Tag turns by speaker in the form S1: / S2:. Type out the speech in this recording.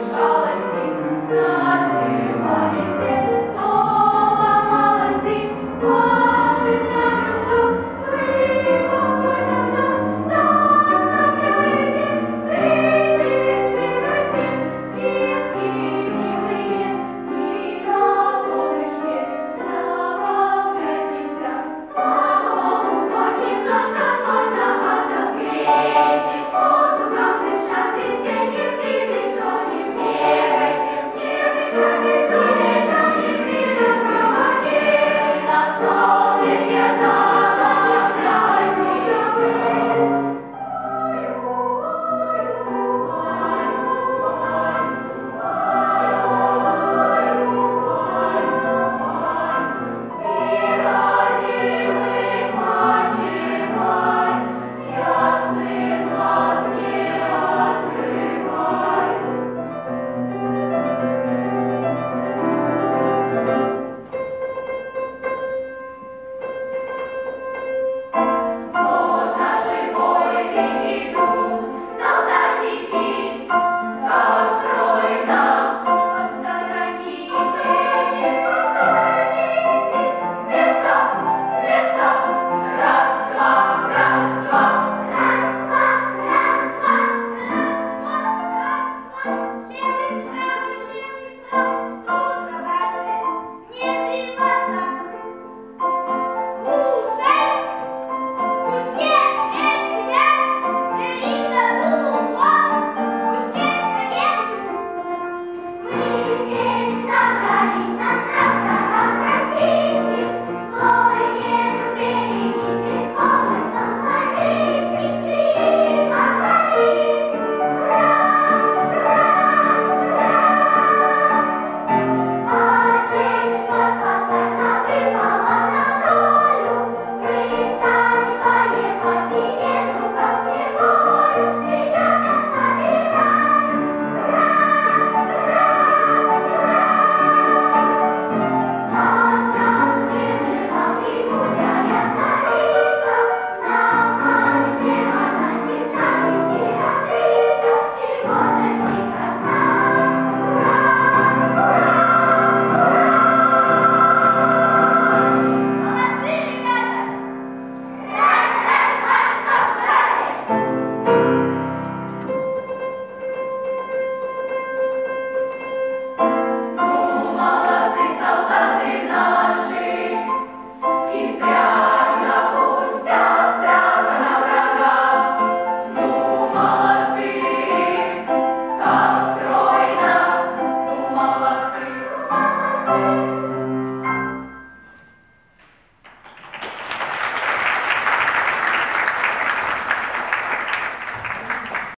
S1: Oh.